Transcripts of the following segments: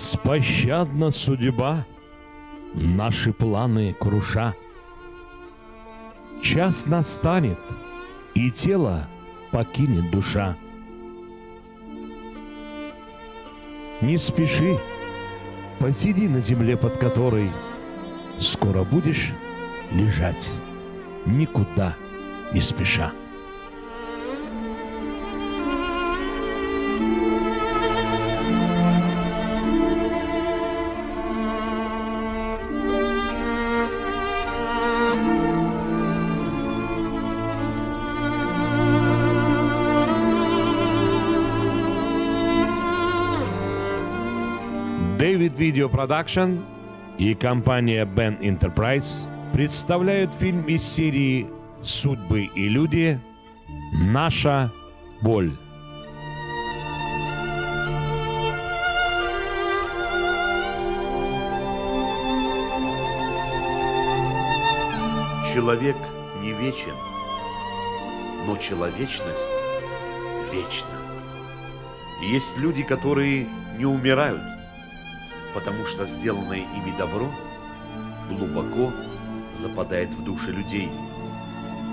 Беспощадна судьба, наши планы круша. Час настанет, и тело покинет душа. Не спеши, посиди на земле, под которой скоро будешь лежать, никуда не спеша. Video Production и компания Ben Enterprise представляют фильм из серии «Судьбы и люди. Наша боль». Человек не вечен, но человечность вечна. Есть люди, которые не умирают, потому что сделанное ими добро глубоко западает в души людей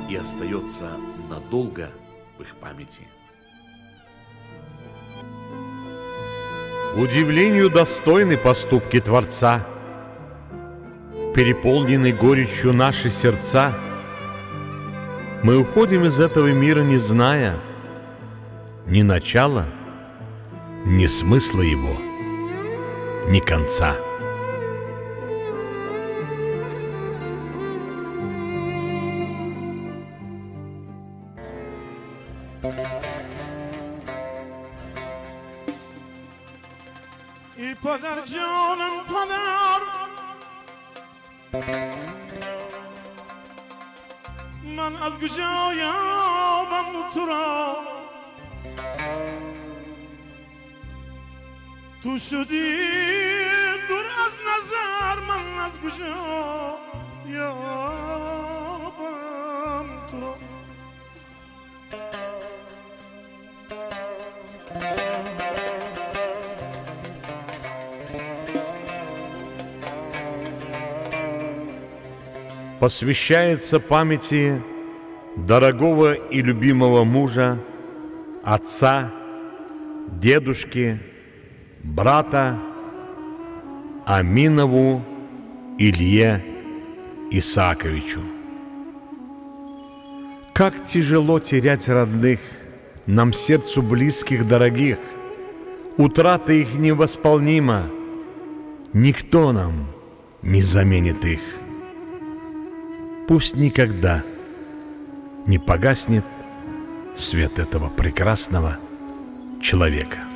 и остается надолго в их памяти. Удивлению достойны поступки Творца, переполнены горечью наши сердца. Мы уходим из этого мира, не зная ни начала, ни смысла его, ни конца. ای پدر جانم پدر من از کجا یابم تو را تو شدی دور از نظر من از کجا یابم تو را посвящается памяти дорогого и любимого мужа, отца, дедушки, брата Аминову Илье Исааковичу. Как тяжело терять родных, нам сердцу близких, дорогих. Утрата их невосполнима, никто нам не заменит их пусть никогда не погаснет свет этого прекрасного человека.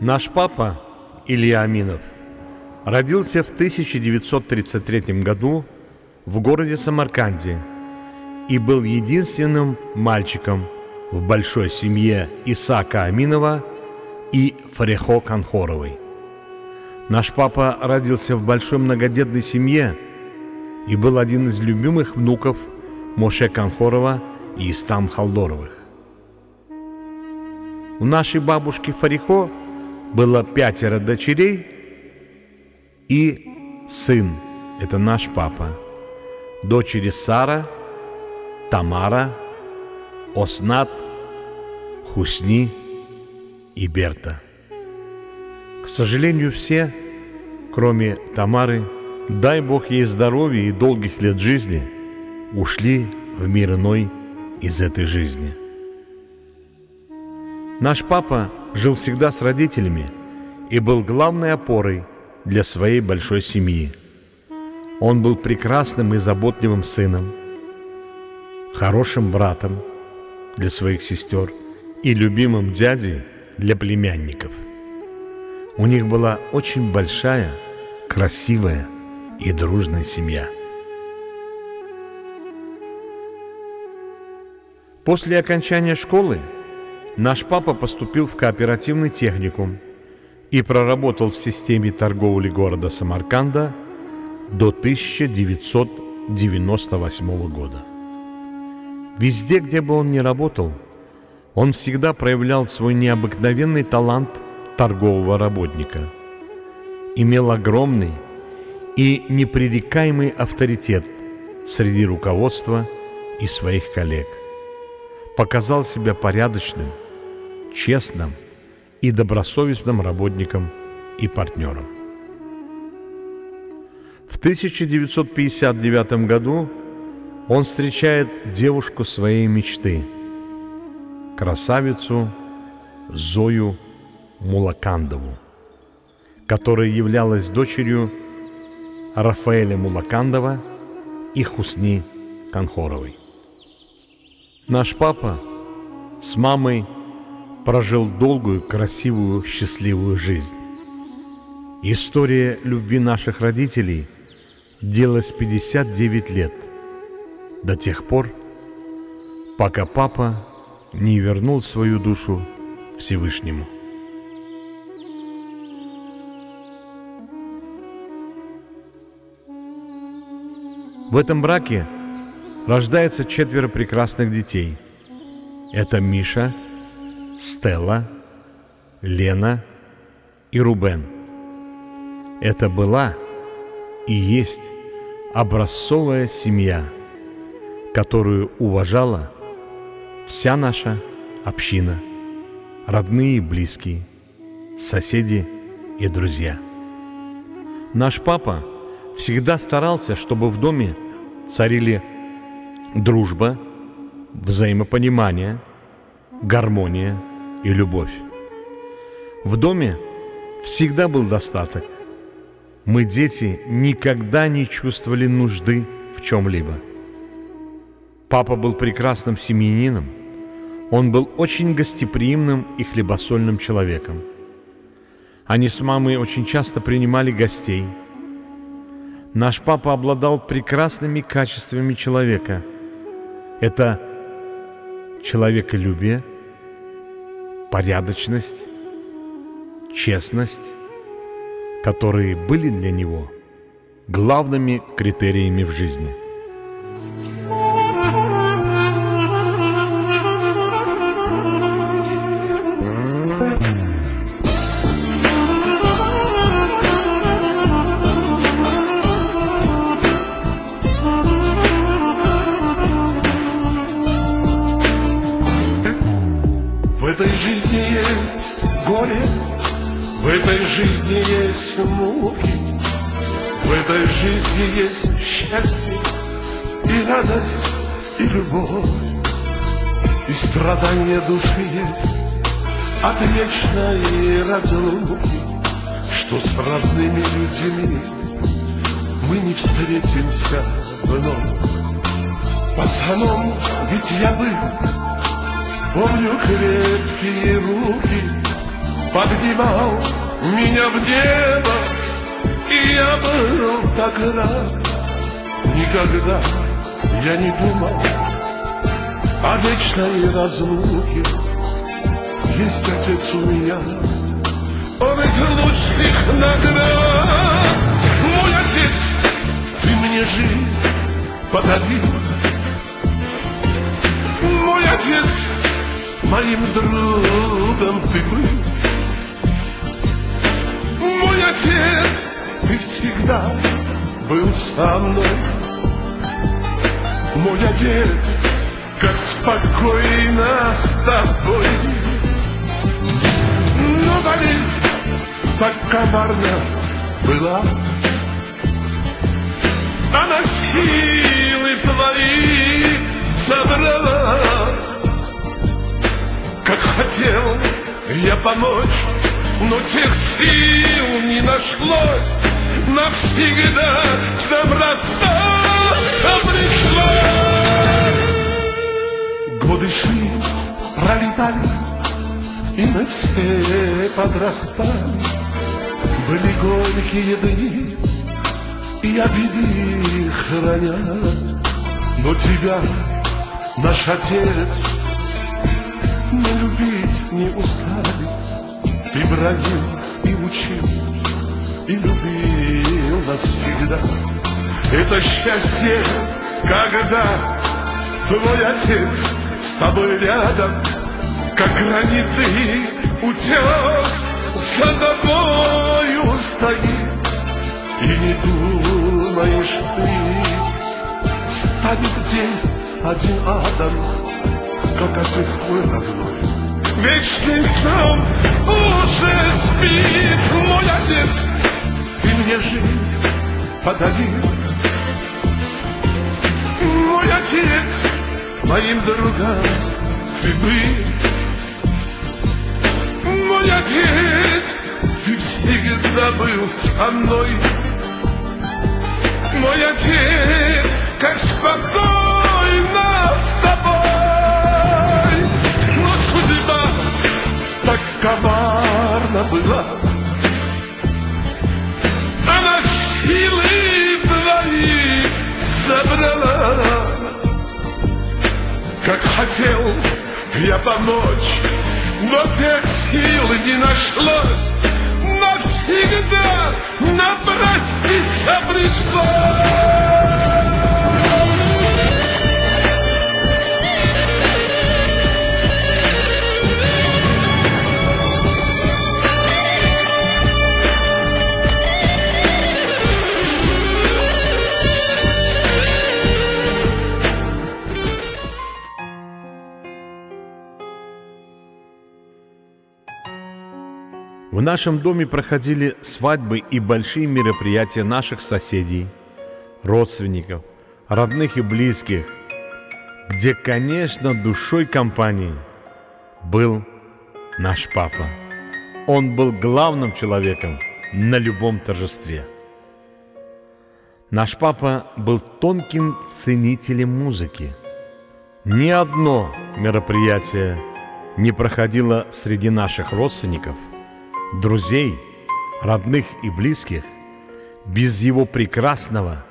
Наш папа Илья Аминов родился в 1933 году в городе Самарканде и был единственным мальчиком в большой семье Исака Аминова и Фарехо Канхоровой. Наш папа родился в большой многодетной семье – и был один из любимых внуков Моше Канхорова и Истам Халдоровых. У нашей бабушки Фарихо было пятеро дочерей и сын, это наш папа, дочери Сара, Тамара, Оснат, Хусни и Берта. К сожалению, все, кроме Тамары, дай Бог ей здоровья и долгих лет жизни, ушли в мир иной из этой жизни. Наш папа жил всегда с родителями и был главной опорой для своей большой семьи. Он был прекрасным и заботливым сыном, хорошим братом для своих сестер и любимым дядей для племянников. У них была очень большая, красивая и дружная семья. После окончания школы наш папа поступил в кооперативный техникум и проработал в системе торговли города Самарканда до 1998 года. Везде, где бы он ни работал, он всегда проявлял свой необыкновенный талант торгового работника. Имел огромный и непререкаемый авторитет среди руководства и своих коллег. Показал себя порядочным, честным и добросовестным работником и партнером. В 1959 году он встречает девушку своей мечты, красавицу Зою Мулакандову, которая являлась дочерью Рафаэля Мулакандова и Хусни Канхоровой. Наш папа с мамой прожил долгую, красивую, счастливую жизнь. История любви наших родителей длилась 59 лет, до тех пор, пока папа не вернул свою душу Всевышнему. В этом браке рождается четверо прекрасных детей. Это Миша, Стелла, Лена и Рубен. Это была и есть образцовая семья, которую уважала вся наша община, родные и близкие, соседи и друзья. Наш папа всегда старался, чтобы в доме царили дружба, взаимопонимание, гармония и любовь. В доме всегда был достаток. Мы, дети, никогда не чувствовали нужды в чем-либо. Папа был прекрасным семьянином. Он был очень гостеприимным и хлебосольным человеком. Они с мамой очень часто принимали гостей. Наш папа обладал прекрасными качествами человека. Это человеколюбие, порядочность, честность, которые были для него главными критериями в жизни – жизни есть муки, в этой жизни есть счастье и радость, и любовь, и страдания души есть от вечной разлуки, что с родными людьми мы не встретимся вновь. Пацаном ведь я был, помню крепкие руки, поднимал меня в небо, и я был так рад. Никогда я не думал о вечной разлуке. Есть отец у меня, он из лучших наград. Мой отец, ты мне жизнь подарил. Мой отец, моим другом ты был мой отец, ты всегда был со мной. Мой отец, как спокойно с тобой. Но болезнь так коварна была, Она силы твои забрала. Как хотел я помочь но тех сил не нашлось навсегда нам расстаться пришлось. Годы шли, пролетали, и мы все подрастали. Были горькие дни, и обиды храня. Но тебя, наш отец, мы любить не устали. И бродил, и учил, и любил нас всегда. Это счастье, когда твой отец с тобой рядом, как гранитный утес за тобою стоит, И не думаешь ты, станет день один Адам, как отец твой родной. Вечным сном уже спит мой отец, И мне жизнь подарил. Мой отец моим другам ты был. Мой отец, ты всегда был со мной. Мой отец, как спокойно с тобой. Так коварна была. Она силы твои забрала. Как хотел я помочь, но тех сил не нашлось. Навсегда напроститься пришлось. В нашем доме проходили свадьбы и большие мероприятия наших соседей, родственников, родных и близких, где, конечно, душой компании был наш папа. Он был главным человеком на любом торжестве. Наш папа был тонким ценителем музыки. Ни одно мероприятие не проходило среди наших родственников – друзей, родных и близких без его прекрасного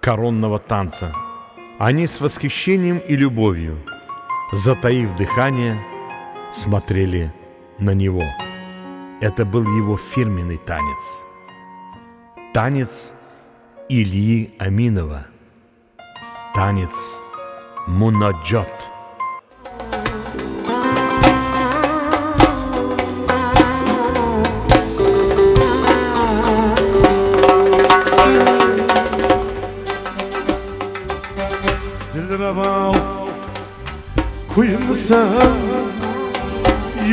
коронного танца. Они с восхищением и любовью, затаив дыхание, смотрели на него. Это был его фирменный танец. Танец Ильи Аминова. Танец Мунаджот – kuyumsan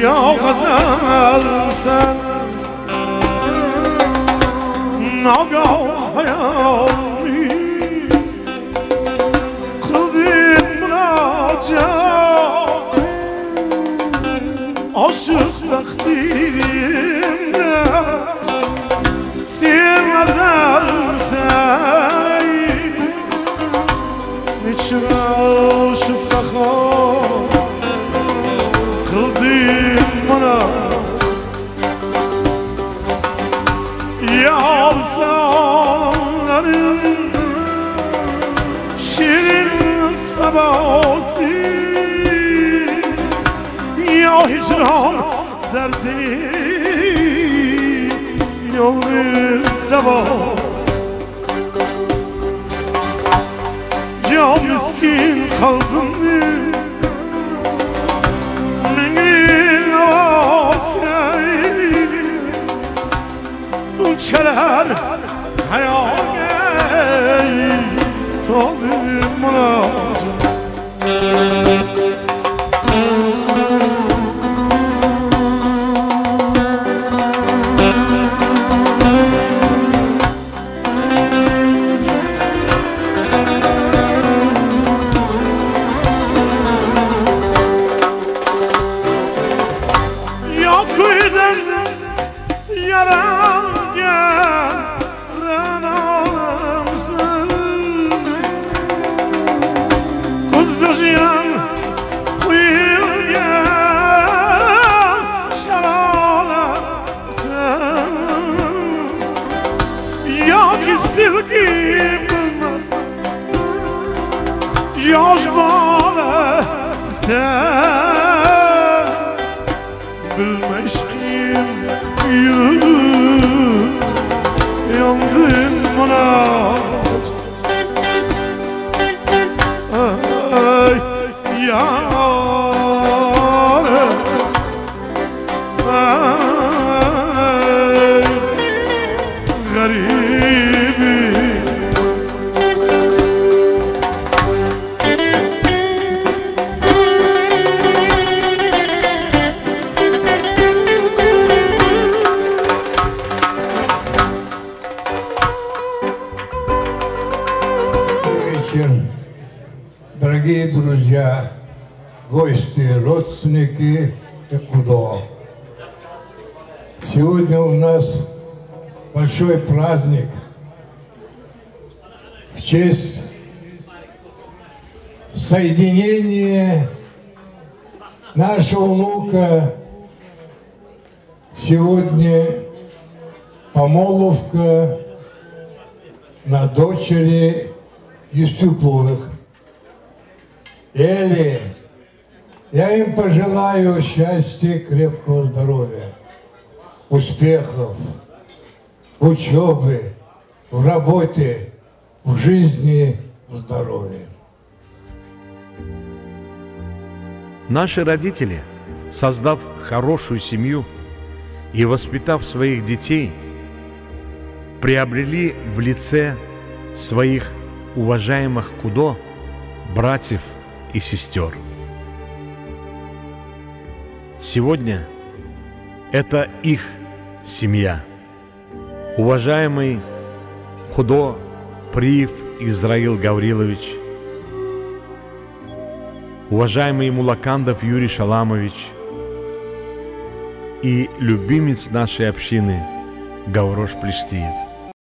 Ya gazalsan Nagah hayalmi Kıldım müracaat Aşık takdirimde. Sen azalsan Niçin سباسی یا هجران در دلی یالنız devas Ya miskin kalbimdi Mengil asayı Unçeler hayal ey bana yangın bana друзья, гости, родственники и кудо. Сегодня у нас большой праздник в честь соединения нашего внука сегодня помолвка на дочери Юстюповых. Эли, я им пожелаю счастья, крепкого здоровья, успехов, учебы, в работе, в жизни, в здоровье. Наши родители, создав хорошую семью и воспитав своих детей, приобрели в лице своих уважаемых Кудо братьев и сестер. Сегодня это их семья. Уважаемый Худо Приев Израил Гаврилович, уважаемый Мулакандов Юрий Шаламович и любимец нашей общины Гаврош Плештиев –